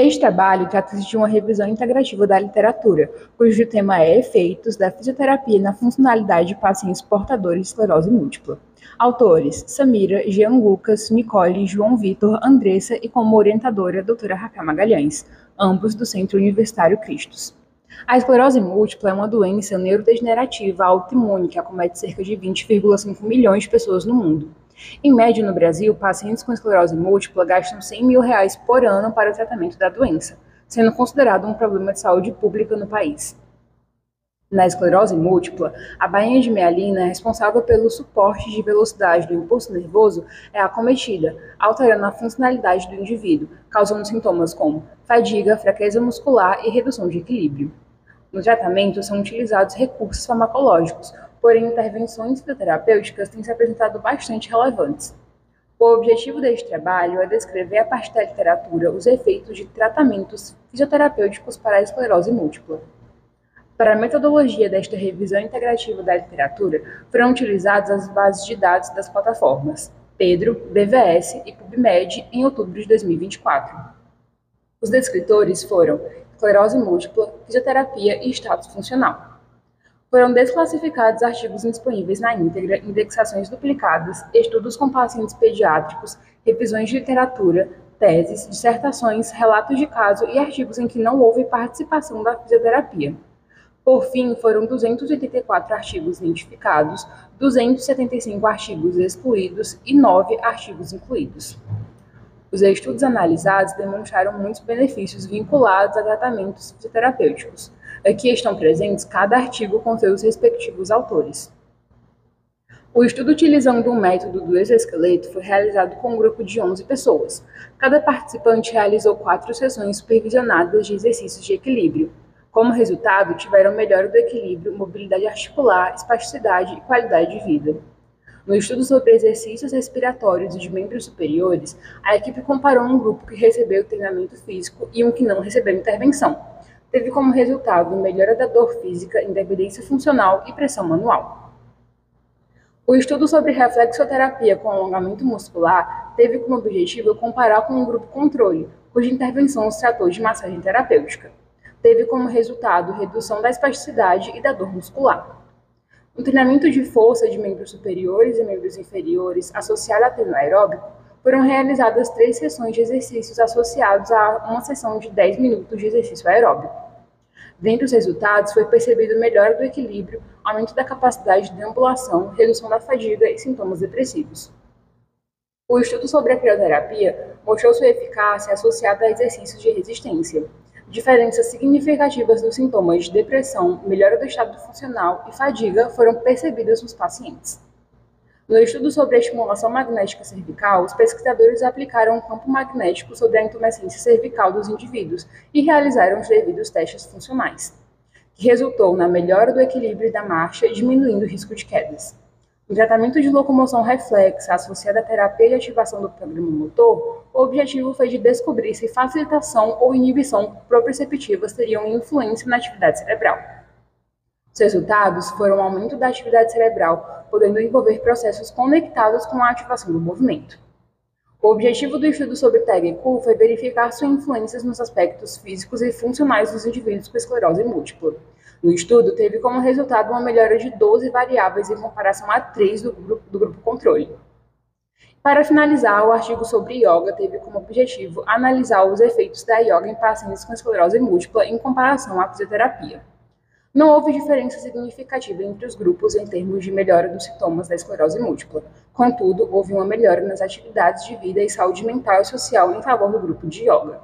Este trabalho trata-se de uma revisão integrativa da literatura, cujo tema é Efeitos da fisioterapia na funcionalidade de pacientes portadores de esclerose múltipla. Autores: Samira, Jean Lucas, Nicole, João Vitor, Andressa e como orientadora a doutora Raquel Magalhães, ambos do Centro Universitário Cristos. A esclerose múltipla é uma doença neurodegenerativa autoimune que acomete cerca de 20,5 milhões de pessoas no mundo. Em média, no Brasil, pacientes com esclerose múltipla gastam 100 mil reais por ano para o tratamento da doença, sendo considerado um problema de saúde pública no país. Na esclerose múltipla, a bainha de mielina, responsável pelo suporte de velocidade do impulso nervoso, é acometida, alterando a funcionalidade do indivíduo, causando sintomas como fadiga, fraqueza muscular e redução de equilíbrio. No tratamento, são utilizados recursos farmacológicos, porém intervenções fitoterapêuticas têm se apresentado bastante relevantes. O objetivo deste trabalho é descrever a partir da literatura os efeitos de tratamentos fisioterapêuticos para a esclerose múltipla. Para a metodologia desta revisão integrativa da literatura, foram utilizadas as bases de dados das plataformas Pedro, BVS e PubMed em outubro de 2024. Os descritores foram esclerose múltipla, fisioterapia e status funcional. Foram desclassificados artigos indisponíveis na íntegra, indexações duplicadas, estudos com pacientes pediátricos, revisões de literatura, teses, dissertações, relatos de caso e artigos em que não houve participação da fisioterapia. Por fim, foram 284 artigos identificados, 275 artigos excluídos e 9 artigos incluídos. Os estudos analisados demonstraram muitos benefícios vinculados a tratamentos fisioterapêuticos, Aqui estão presentes cada artigo com seus respectivos autores. O estudo utilizando o método do exoesqueleto foi realizado com um grupo de 11 pessoas. Cada participante realizou quatro sessões supervisionadas de exercícios de equilíbrio. Como resultado, tiveram melhora do equilíbrio, mobilidade articular, espasticidade e qualidade de vida. No estudo sobre exercícios respiratórios de membros superiores, a equipe comparou um grupo que recebeu treinamento físico e um que não recebeu intervenção teve como resultado melhora da dor física, independência funcional e pressão manual. O estudo sobre reflexoterapia com alongamento muscular teve como objetivo comparar com um grupo controle, cuja intervenção se tratou de massagem terapêutica. Teve como resultado redução da espasticidade e da dor muscular. O treinamento de força de membros superiores e membros inferiores associado a treino aeróbico foram realizadas três sessões de exercícios associados a uma sessão de 10 minutos de exercício aeróbico. Dentre os resultados, foi percebido melhora do equilíbrio, aumento da capacidade de ambulação, redução da fadiga e sintomas depressivos. O estudo sobre a crioterapia mostrou sua eficácia associada a exercícios de resistência. Diferenças significativas dos sintomas de depressão, melhora do estado funcional e fadiga foram percebidas nos pacientes. No estudo sobre a estimulação magnética cervical, os pesquisadores aplicaram um campo magnético sobre a intumescência cervical dos indivíduos e realizaram os devidos testes funcionais, que resultou na melhora do equilíbrio da marcha, diminuindo o risco de quedas. No tratamento de locomoção reflexa associada à terapia de ativação do programa motor, o objetivo foi de descobrir se facilitação ou inibição proprioceptivas teriam influência na atividade cerebral. Os resultados foram o aumento da atividade cerebral, podendo envolver processos conectados com a ativação do movimento. O objetivo do estudo sobre TEG-ECU foi verificar suas influências nos aspectos físicos e funcionais dos indivíduos com esclerose múltipla. No estudo, teve como resultado uma melhora de 12 variáveis em comparação a 3 do grupo, do grupo controle. Para finalizar, o artigo sobre yoga teve como objetivo analisar os efeitos da yoga em pacientes com esclerose múltipla em comparação à fisioterapia. Não houve diferença significativa entre os grupos em termos de melhora dos sintomas da esclerose múltipla. Contudo, houve uma melhora nas atividades de vida e saúde mental e social em favor do grupo de yoga.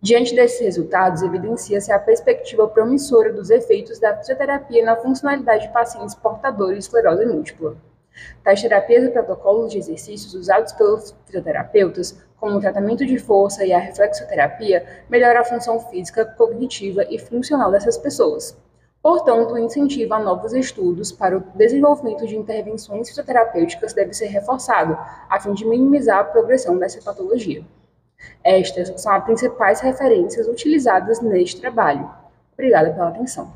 Diante desses resultados, evidencia-se a perspectiva promissora dos efeitos da fisioterapia na funcionalidade de pacientes portadores de esclerose múltipla. Tais terapias e protocolos de exercícios usados pelos fisioterapeutas, como o tratamento de força e a reflexoterapia, melhoram a função física, cognitiva e funcional dessas pessoas. Portanto, o incentivo a novos estudos para o desenvolvimento de intervenções fisioterapêuticas deve ser reforçado, a fim de minimizar a progressão dessa patologia. Estas são as principais referências utilizadas neste trabalho. Obrigada pela atenção.